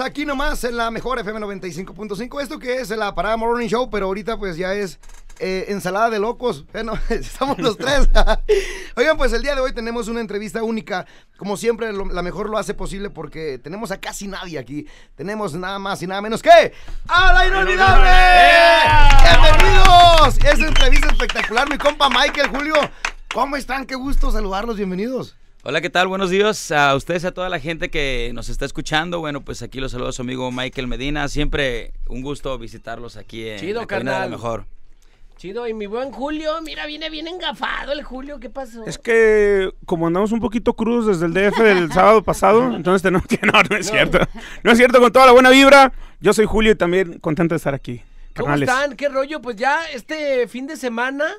Aquí nomás en la mejor FM 95.5. Esto que es la Parada Morning Show, pero ahorita pues ya es eh, ensalada de locos. Bueno, estamos los tres. Oigan, pues el día de hoy tenemos una entrevista única. Como siempre, lo- la mejor lo hace posible porque tenemos a casi nadie aquí. Tenemos nada más y nada menos que ¡A la Inolvidable! ¡Bienvenidos! Esta entrevista espectacular, mi compa Michael, Julio. ¿Cómo están? Qué gusto saludarlos. Bienvenidos. Hola, ¿qué tal? Buenos días a ustedes y a toda la gente que nos está escuchando. Bueno, pues aquí los saludo a su amigo Michael Medina. Siempre un gusto visitarlos aquí en Chido, la de la mejor. Chido, y mi buen Julio, mira, viene bien engafado el Julio, ¿qué pasó? Es que como andamos un poquito crudos desde el DF del sábado pasado, entonces tenemos que... No, no es cierto. No es cierto, con toda la buena vibra. Yo soy Julio y también contento de estar aquí. ¿Cómo carnales. están? ¿Qué rollo? Pues ya este fin de semana,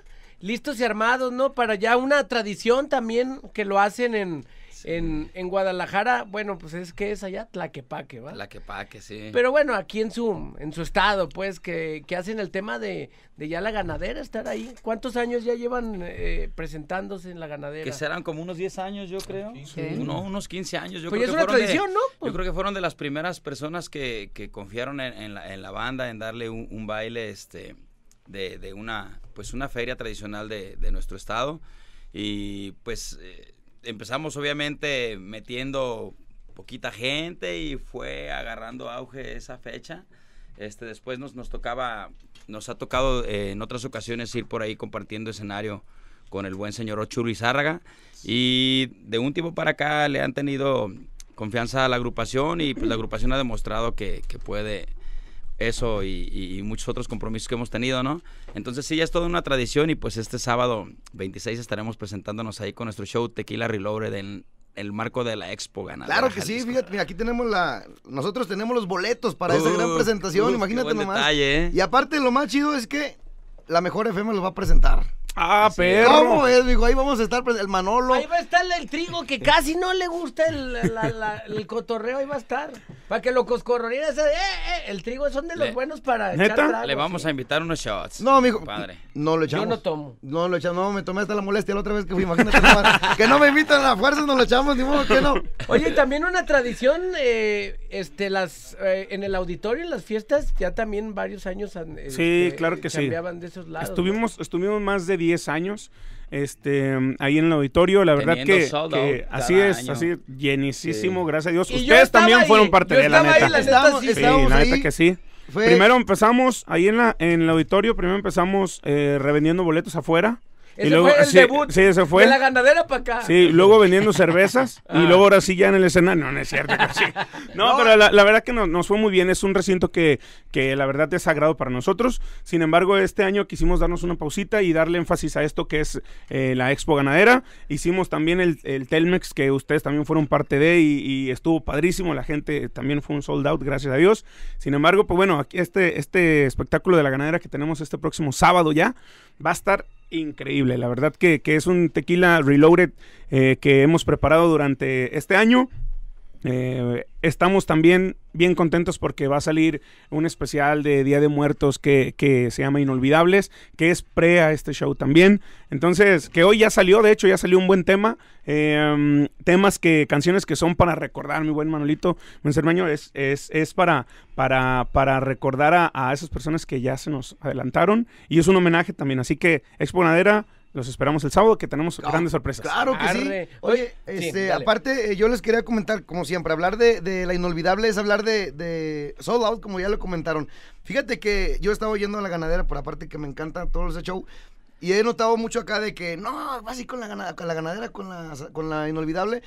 listos y armados, ¿no? Para ya una tradición también que lo hacen en, en, en Guadalajara. Bueno, pues es que es allá Tlaquepaque, ¿va? La que pa' que sí. Pero bueno, aquí en su, en su estado, pues, que, que hacen el tema de, de ya la ganadera, estar ahí. ¿Cuántos años ya llevan eh, presentándose en la ganadera? que serán como unos 10 años, yo creo. Uno- unos 15 años. Yo Pues creo ya que es una de- tradición, ¿no? Pues- Yo creo que fueron de las primeras personas que, que confiaron en, en la, en la banda, en darle un, un baile este, de, una, pues una feria tradicional de, de nuestro estado. Y pues eh, empezamos obviamente metiendo poquita gente y fue agarrando auge esa fecha. Este, después nos, nos tocaba, nos ha tocado eh, en otras ocasiones ir por ahí compartiendo escenario con el buen señor Ocho Lizárraga. Y de un tiempo para acá le han tenido confianza a la agrupación y pues la agrupación ha demostrado que, que puede eso y, y- y muchos otros compromisos que hemos tenido, ¿no? Entonces sí, ya es toda una tradición y pues este sábado 26 estaremos presentándonos ahí con nuestro show Tequila Reloaded en el marco de la Expo Ganadera. Claro que sí, fíjate, mira, aquí tenemos la. Nosotros tenemos los boletos para esa gran presentación, imagínate nomás. detalle, ¿eh? Y aparte, lo más chido es que la mejor FM los va a presentar. Ah, Así perro. ¿Cómo es, mijo? Ahí vamos a estar, pues, el Manolo. Ahí va a estar el trigo que casi no le gusta el, la- la- el cotorreo, ahí va a estar. Para que lo coscorroneras, eh, eh, el trigo son de los Le- buenos para ¿Neta? echar trago, Le vamos sí. a invitar unos shots. No, mijo. Padre. No lo echamos. Yo no tomo. No lo echamos. No, me tomé hasta la molestia la otra vez que fui. Imagínate nomás. que no me invitan a la fuerza, no lo echamos, ni modo que no. Oye, y también una tradición, eh, este, las, eh, en el auditorio, en las fiestas, ya también varios años. han, Sí, este, claro que sí. chambeaban de esos lados. ¿no? Estuvimos, estuvimos más de 10 años este, ahí en el auditorio. La verdad que, así es, año. así llenísimo, Sí. gracias a Dios. Y Ustedes también ahí, fueron parte de la ahí, neta. la neta, Estábamos- sí. Sí, estábamos la ahí. neta que sí. Fue- Primero empezamos ahí en la en el auditorio, primero empezamos eh, revendiendo boletos afuera. Ese fue el sí, debut. sí, ese fue. De la ganadera para acá. Sí, luego vendiendo cervezas Ah. y luego ahora sí ya en el escenario. No, no es cierto. pero sí. No, pero la, la verdad que nos, nos fue muy bien. Es un recinto que, que la verdad es sagrado para nosotros. Sin embargo, este año quisimos darnos una pausita y darle énfasis a esto que es eh, la Expo Ganadera. Hicimos también el, el Telmex, que ustedes también fueron parte de y, y estuvo padrísimo. La gente también fue un sold out, gracias a Dios. Sin embargo, pues bueno, aquí este, este espectáculo de la ganadera que tenemos este próximo sábado ya va a estar increíble. La verdad que, que es un tequila reloaded eh, que hemos preparado durante este año. Eh, estamos también bien contentos porque va a salir un especial de Día de Muertos que, que se llama Inolvidables, que es pre a este show también. Entonces, que hoy ya salió, de hecho ya salió un buen tema. Eh, temas que, canciones que son para recordar, mi buen Manolito, buen es, es, es para, para, para recordar a, a esas personas que ya se nos adelantaron. Y es un homenaje también. Así que, Expo Ganadera, los esperamos el sábado, que tenemos grandes sorpresas. Claro que Arre. sí. Oye, sí, este, aparte, eh, yo les quería comentar, como siempre, hablar de, de la inolvidable es hablar de, de Sold Out, como ya lo comentaron. Fíjate que yo estaba oyendo a la ganadera, por aparte que me encanta todo ese show, y he notado mucho acá de que, no, vas a ir con la, gana- con la ganadera, con la, con la inolvidable.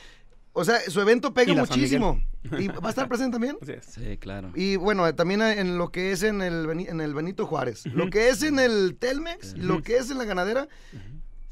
O sea, su evento pega Y muchísimo. ¿Y va a estar presente también? Sí, claro. Y bueno, también en lo que es en el, Beni- en el Benito Juárez, lo que es en el Telmex, lo que es en la ganadera,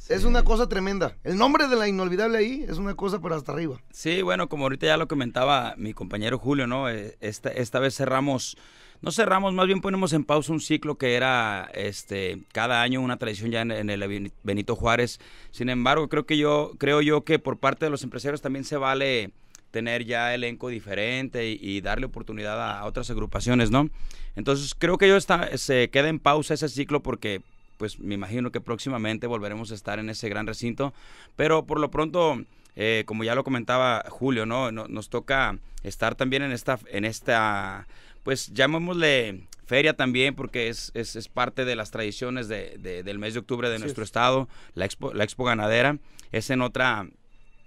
es una cosa tremenda. El nombre de la inolvidable ahí es una cosa pero hasta arriba. Sí, bueno, como ahorita ya lo comentaba mi compañero Julio, ¿no? Eh, Esta, esta vez cerramos, no cerramos, más bien ponemos en pausa un ciclo que era este cada año una tradición ya en, el Beni- Benito Juárez. Sin embargo, creo que yo, creo yo que por parte de los empresarios también se vale tener ya elenco diferente y, darle oportunidad a, otras agrupaciones, ¿no? Entonces creo que yo está, se queda en pausa ese ciclo porque pues me imagino que próximamente volveremos a estar en ese gran recinto, pero por lo pronto eh, como ya lo comentaba Julio. No- Nos toca estar también en esta, en esta, pues llamémosle feria también, porque es, es, es parte de las tradiciones de- de- del mes de octubre de nuestro estado, la expo, la expo ganadera, es en otra,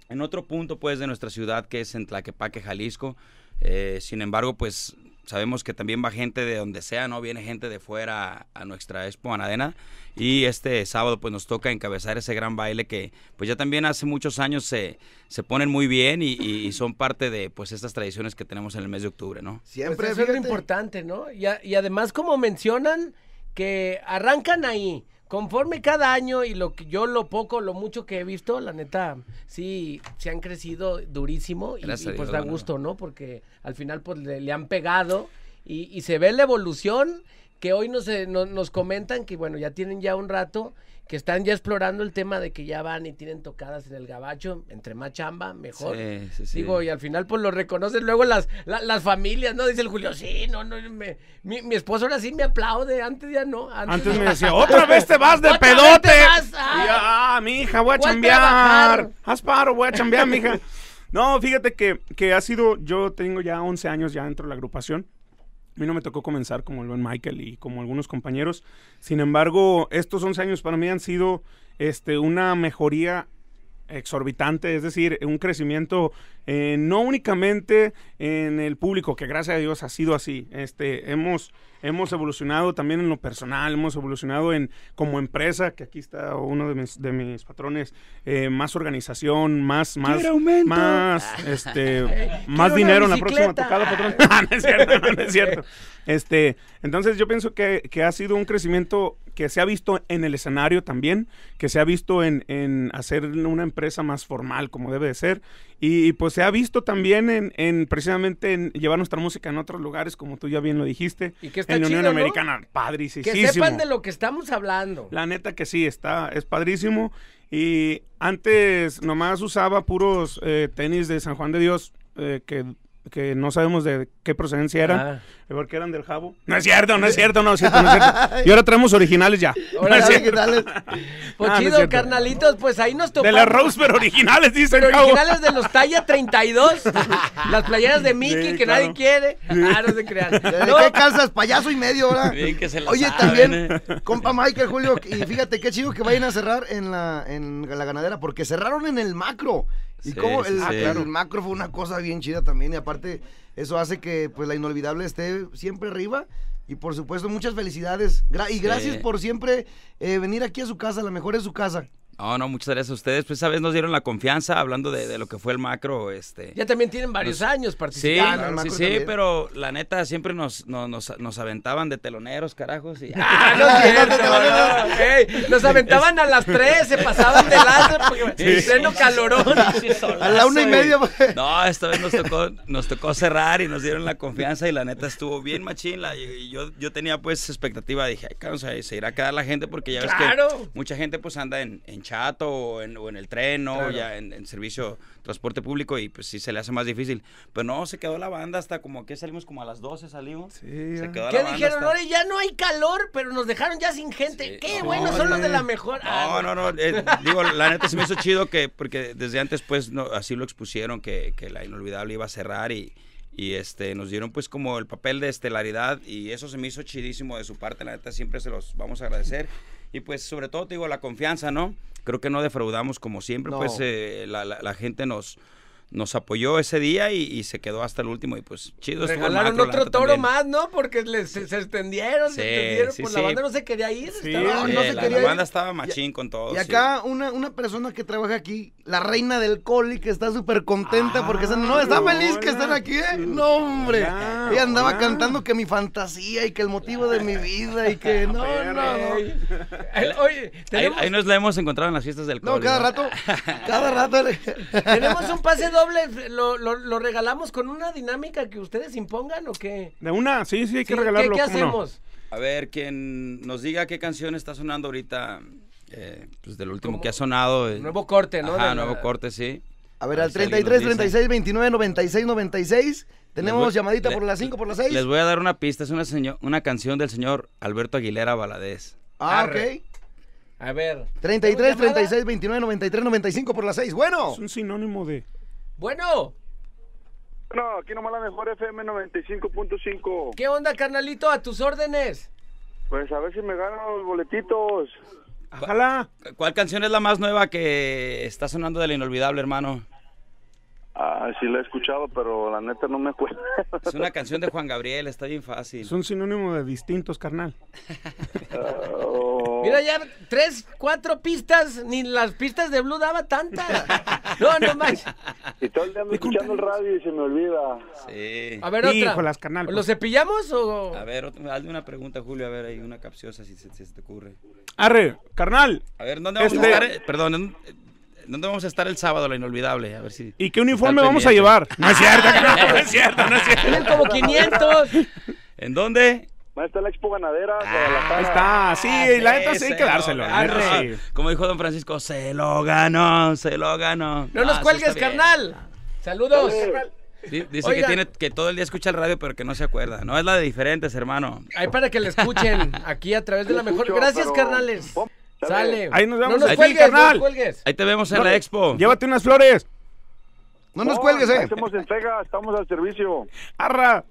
en otro punto pues de nuestra ciudad que es en Tlaquepaque, Jalisco. Eh, sin embargo, pues sabemos que también va gente de donde sea, ¿no? Viene gente de fuera a, a nuestra Expo Ganadera y este sábado pues nos toca encabezar ese gran baile que pues ya también hace muchos años se, se ponen muy bien y, y- y son parte de pues estas tradiciones que tenemos en el mes de octubre, ¿no? Siempre, Pues eso es lo importante, ¿no? Y, a- y además, como mencionan, que arrancan ahí, conforme cada año, y lo que yo lo poco, lo mucho que he visto, la neta, sí, se han crecido durísimo y, Gracias y pues Dios, da gusto, ¿no? Porque al final pues le, le han pegado y, y se ve la evolución que hoy nos, eh, no- nos comentan que bueno, ya tienen ya un rato que están ya explorando el tema de que ya van y tienen tocadas en el gabacho, entre más chamba, mejor. Sí, sí, sí. Digo, y al final pues lo reconocen luego las, la- las familias, ¿no? Dice el Julio, sí, no, no, me- mi, mi esposo ahora sí me aplaude, antes ya no. Antes me decía, otra vez te vas de ¡Otra vez pedote. Y ¡Ah! ah, mi hija, voy a chambear. Haz paro, voy a chambear, mija. No, fíjate que, que ha sido, yo tengo ya 11 años ya dentro de la agrupación. A mí no me tocó comenzar como el buen Michael y como algunos compañeros. Sin embargo, estos 11 años para mí han sido este, una mejoría exorbitante, es decir, un crecimiento eh, no únicamente en el público, que gracias a Dios ha sido así. Este, hemos, hemos evolucionado también en lo personal, hemos evolucionado en como empresa, que aquí está uno de mis, de mis patrones, eh, más organización, más, más, más, este, más dinero en la próxima tocada, patrón. Ah, no es cierto, no, no es cierto. Este, entonces yo pienso que, que ha sido un crecimiento que se ha visto en el escenario también, que se ha visto en, en hacer una empresa más formal como debe de ser, y, pues se ha visto también en, en precisamente en llevar nuestra música en otros lugares, como tú ya bien lo dijiste, Y que está en la Unión chido, ¿no? Americana, Que padricísimo. sepan de lo que estamos hablando. La neta que sí, está, es padrísimo. Y antes nomás usaba puros eh, tenis de San Juan de Dios, eh, que, que no sabemos de qué procedencia eran, Ah. porque eran del jabo. No es cierto, no es cierto, no es cierto, no es cierto. Y ahora traemos originales ya. Ahora No es sí, cierto. ¿qué tal es? Pues Ah, chido, carnalitos, pues ahí nos De topamos. las Rose, pero originales, dice Pero originales de los talla 32, las playeras de Mickey Sí, que claro. nadie quiere. Ah, no se crean. ¿De No, qué calzas? Payaso y medio, ahora. Bien que se la Oye, saben, también, ¿eh? compa Michael, Julio, y fíjate qué chido que vayan a cerrar en la, en la ganadera, porque cerraron en el macro. Y Sí, como el, sí. el macro fue una cosa bien chida también, y aparte, eso hace que pues la inolvidable esté siempre arriba. Y por supuesto, muchas felicidades. Gra- y gracias por siempre eh, venir aquí a su casa, la mejor es su casa. No, no, muchas gracias a ustedes. Pues esa vez nos dieron la confianza hablando de, de lo que fue el macro, este. ya también tienen varios Nos- años Sí, participando. el sí, macro sí, también. pero la neta siempre nos, nos, nos, nos aventaban de teloneros, carajos. Y, Ah, no es cierto, no, no. Nos aventaban a las 3, se pasaban de láser porque en pleno calorón. A la una y media. pues. No, esta vez nos tocó, nos tocó cerrar y nos dieron la confianza y la neta estuvo bien machín. la- y yo, yo tenía pues expectativa, dije, ay, cabrón, se, se irá a quedar la gente porque ya ves Claro. que mucha gente pues anda en, en chato o en, o en el tren, ¿no? Claro. Ya en, en servicio transporte público y pues sí se le hace más difícil. Pero no, se quedó la banda hasta como que salimos como a las 12 salimos. Sí, se quedó ¿Qué la banda dijeron? hasta- Oye, ya no hay calor, pero nos dejaron ya sin gente. Sí. Qué No, bueno, son los de la mejor. Ah, No, no, no. eh, digo, la neta se me hizo chido que, porque desde antes, pues, no, así lo expusieron, que, que la inolvidable iba a cerrar y, y este, nos dieron, pues, como el papel de estelaridad y eso se me hizo chidísimo de su parte. La neta siempre se los vamos a agradecer. Y, pues, sobre todo, te digo, la confianza, ¿no? Creo que no defraudamos como siempre, No. pues, eh, la, la- la gente nos nos apoyó ese día y, y se quedó hasta el último y pues chido Regalaron macro, otro toro también. más, ¿no? Porque les, se, se extendieron, se Sí, extendieron. sí, pues sí. la banda no se quería ir. Sí, estaba- no se la, quería la ir. banda estaba machín con todo. Y sí. acá una, una persona que trabaja aquí, la reina del coli, que está súper contenta porque están- no, está feliz que hola. están aquí, ¿eh? No, hombre. Hola, Ella andaba hola. cantando que mi fantasía y que el motivo de mi vida y que no, no, no. Oye, Ahí, tenemos, ahí nos la hemos encontrado en las fiestas del No, cada rato, cada rato. le- tenemos un pase doble. Lo, lo, lo regalamos con una dinámica que ustedes impongan o qué? De una, sí, sí, hay que Sí, regalarlo. ¿Qué, qué ¿cómo no? hacemos? A ver, quien nos diga qué canción está sonando ahorita, eh, pues del último que ha sonado. eh, Nuevo corte, ¿no? La- nuevo corte, sí. A ver, al ver si alguien 33, nos dice. 36, 29, 96, 96. Tenemos voy- llamadita le- por las 5, por las 6. Les voy a dar una pista, es una, seño- una canción del señor Alberto Aguilera Valadez. Ah, Arre. ok. A ver. 33, ¿tenemos llamada? 36, 29, 93, 95 por las 6. Bueno. Es un sinónimo de... Bueno, No, aquí nomás la mejor FM 95.5. ¿qué onda, carnalito? A tus órdenes. Pues a ver si me ganan los boletitos. Ojalá. ¿Cuál canción es la más nueva que está sonando de la inolvidable, hermano? Ah, sí la he escuchado, pero la neta no me acuerdo. Es una canción de Juan Gabriel, está bien fácil. Es un sinónimo de distintos, carnal. Oh, Mira, ya tres, cuatro pistas, ni las pistas de Blue daba tantas. No, no más. y todo el día ando escuchando el radio y se me olvida. Sí. A ver, otra. Híjolas, carnal, ¿Lo pues. cepillamos o...? A ver, otra- hazle una pregunta, Julio, a ver, hay una capciosa si se, si se te ocurre. Arre, carnal. A ver, ¿dónde vamos Este- a estar? eh? Perdón, ¿dónde- ¿dónde vamos a estar el sábado, la inolvidable? A ver si... ¿Y qué uniforme vamos a llevar? No es cierto, carnal, no es cierto, no es cierto. Tienen como 500. ¿En dónde? Ahí está la Expo Ganadera, Ahí Guadalajara. está, sí, la neta sí hay que dárselo. sí. Como dijo don Francisco, se lo ganó, se lo ganó. No nos Ah, cuelgues, carnal. Saludos. Di- Dice Oigan. que tiene que todo el día escucha el radio, pero que no se acuerda. No es la de diferentes, hermano. Ahí para que le escuchen aquí a través de la mejor. escucho, Gracias, pero- carnales. Sale. Ahí nos vemos No nos cuelgues, carnal. no nos cuelgues. Ahí te vemos en No, la expo. Llévate unas flores. No nos Oh, cuelgues, eh. Hacemos entrega, estamos al servicio. Arra.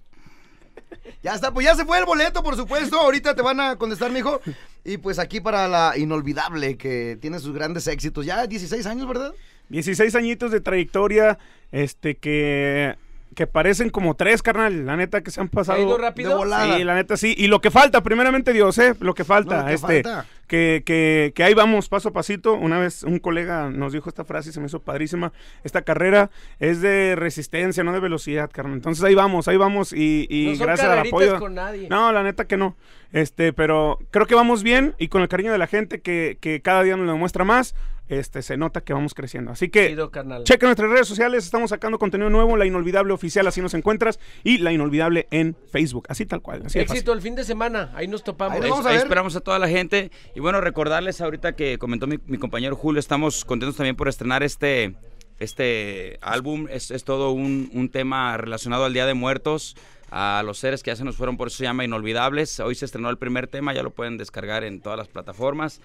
Ya está, pues ya se fue el boleto, por supuesto. Ahorita te van a contestar, mijo. Y pues aquí para la inolvidable, que tiene sus grandes éxitos. Ya 16 años, ¿verdad? 16 añitos de trayectoria, este, que, que parecen como tres, carnal. La neta que se han ¿Se ha pasado. ido de rápido? volada. Sí, la neta sí. Y lo que falta, primeramente Dios, ¿eh? Lo que falta, No, lo que este, falta. Que, que, que ahí vamos, paso a pasito. Una vez un colega nos dijo esta frase y se me hizo padrísima. Esta carrera es de resistencia, no de velocidad, carnal. Entonces ahí vamos, ahí vamos y, y No son gracias al apoyo. con nadie. No, la neta que no. Este, pero creo que vamos bien y con el cariño de la gente que, que cada día nos lo demuestra más, este, se nota que vamos creciendo. Así que Chido, carnal. Checa nuestras redes sociales, estamos sacando contenido nuevo, La Inolvidable Oficial, así nos encuentras, y La Inolvidable en Facebook, así tal cual. Así. Éxito el fin de semana. Ahí nos topamos. Ahí Ahí, vamos a ahí ver. esperamos a toda la gente. Y bueno, recordarles ahorita que comentó mi, mi compañero Julio, estamos contentos también por estrenar este, este álbum. Es, es todo un, un tema relacionado al Día de Muertos, a los seres que ya se nos fueron, por eso se llama Inolvidables. Hoy se estrenó el primer tema, ya lo pueden descargar en todas las plataformas.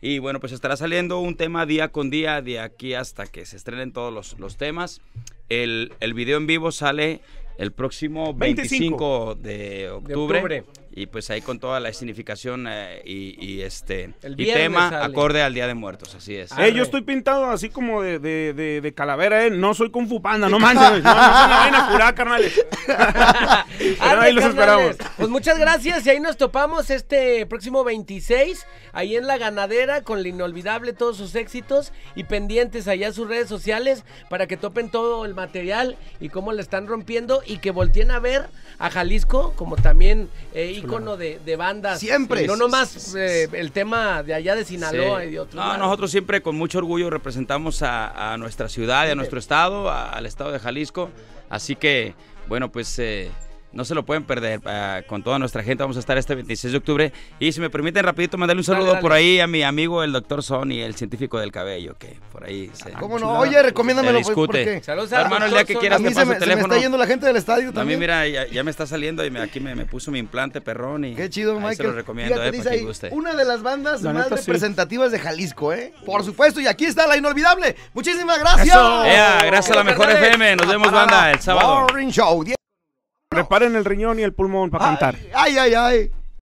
Y bueno, pues estará saliendo un tema día con día de aquí hasta que se estrenen todos los, los temas. El, el video en vivo sale el próximo 25, 25 de octubre. octubre. Y pues ahí con toda la significación eh, y, y este El y tema sale. acorde al Día de Muertos, así es. Eh, yo estoy pintado así como de, de, de, de calavera, eh. No soy Kung Fu Panda, no manches. No. Pero ahí los esperamos. Pues muchas gracias y ahí nos topamos este próximo 26, ahí en La Ganadera con la inolvidable todos sus éxitos y pendientes allá sus redes sociales para que topen todo el material y cómo le están rompiendo y que volteen a ver a Jalisco como también eh, ícono de, de bandas. Siempre. Y no nomás eh, el tema de allá de Sinaloa Sí. y de otros. No, nosotros siempre con mucho orgullo representamos a, a nuestra ciudad y a nuestro estado, a- al estado de Jalisco. Así que, bueno, pues eh, no se lo pueden perder. Ah, con toda nuestra gente vamos a estar este 26 de octubre. Y si me permiten rapidito mandarle un saludo dale. por ahí a mi amigo el doctor Sony, el científico del cabello, que por ahí se... ¿Cómo no? Oye, recomiéndamelo, pues, ¿por discute. Saludos al Hermano, el día que quieras A mí te se paso me, el se me teléfono. está yendo la gente del estadio A mí, mira, ya, ya me está saliendo y me- aquí me, me puso mi implante perrón y Qué chido, Michael. se lo recomiendo, Fíjate, eh, para ahí, guste. una de las bandas La más neta, sí. representativas de Jalisco, ¿eh? Por supuesto, y aquí está la inolvidable. Muchísimas gracias. Eso. Gracias a la mejor. FM, nos vemos Para banda el sábado. Show. Preparen el riñón y el pulmón para cantar. Ay, ay, ay. ay.